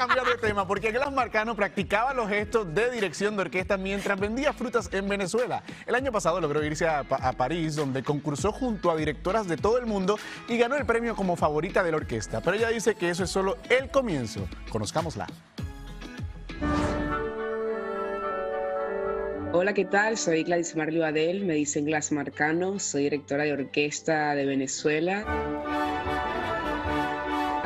cambiar de tema porque Glass Marcano practicaba los gestos de dirección de orquesta mientras vendía frutas en Venezuela. El año pasado logró irse a, París, donde concursó junto a directoras de todo el mundo y ganó el premio como favorita de la orquesta. Pero ella dice que eso es solo el comienzo. Conozcámosla. Hola, ¿qué tal? Soy Gladys Marlio Adel, me dicen Glass Marcano, soy directora de orquesta de Venezuela.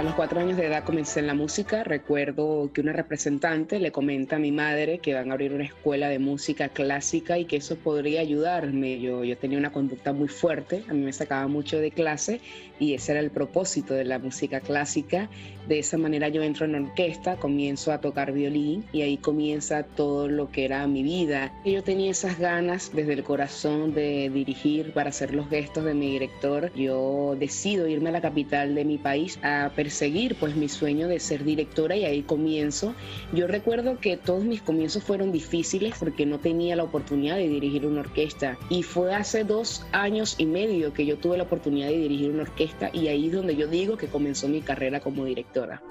Los cuatro años de edad comencé en la música. Recuerdo que una representante le comenta a mi madre que van a abrir una escuela de música clásica y que eso podría ayudarme. Yo, yo tenía una conducta muy fuerte, a mí me sacaba mucho de clase y ese era el propósito de la música clásica. De esa manera yo entro en orquesta, comienzo a tocar violín y ahí comienza todo lo que era mi vida. Yo tenía esas ganas desde el corazón de dirigir para hacer los gestos de mi director. Yo decido irme a la capital de mi país a seguir pues mi sueño de ser directora y ahí comienzo. Yo recuerdo que todos mis comienzos fueron difíciles porque no tenía la oportunidad de dirigir una orquesta y fue hace dos años y medio que yo tuve la oportunidad de dirigir una orquesta y ahí es donde yo digo que comenzó mi carrera como directora.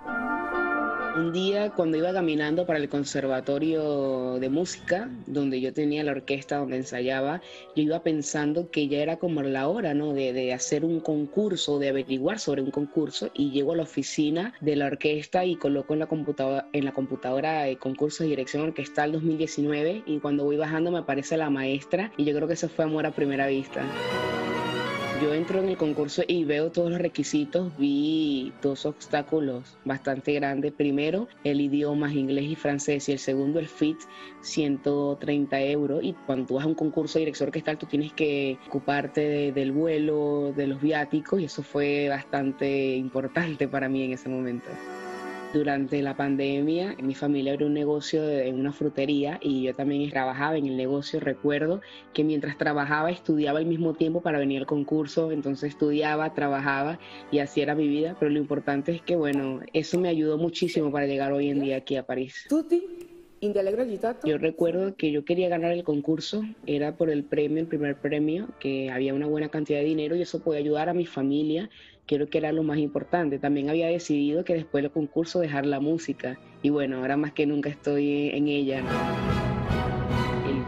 Un día cuando iba caminando para el conservatorio de música, donde yo tenía la orquesta donde ensayaba, yo iba pensando que ya era como la hora, ¿no? De, de hacer un concurso, de averiguar sobre un concurso y llego a la oficina de la orquesta y coloco en la computadora, en la computadora de concurso de dirección orquestal 2019 y cuando voy bajando me aparece la maestra y yo creo que eso fue amor a primera vista yo entro en el concurso y veo todos los requisitos, vi dos obstáculos bastante grandes. Primero, el idioma inglés y francés y el segundo, el FIT, 130 euros. Y cuando vas a un concurso de dirección orquestal, tú tienes que ocuparte del vuelo, de los viáticos y eso fue bastante importante para mí en ese momento. Durante la pandemia, mi familia abrió un negocio en una frutería y yo también trabajaba en el negocio. Recuerdo que mientras trabajaba estudiaba al mismo tiempo para venir al concurso, entonces estudiaba, trabajaba y así era mi vida. Pero lo importante es que, bueno, eso me ayudó muchísimo para llegar hoy en día aquí a París. Yo recuerdo que yo quería ganar el concurso, era por el premio, el primer premio, que había una buena cantidad de dinero y eso podía ayudar a mi familia, creo que era lo más importante. También había decidido que después del concurso dejar la música y bueno, ahora más que nunca estoy en ella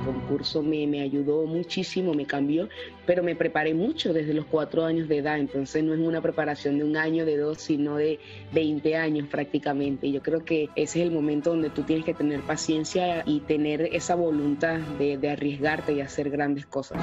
concurso me, me ayudó muchísimo, me cambió, pero me preparé mucho desde los cuatro años de edad, entonces no es una preparación de un año, de dos, sino de 20 años prácticamente. Yo creo que ese es el momento donde tú tienes que tener paciencia y tener esa voluntad de arriesgarte y hacer grandes cosas.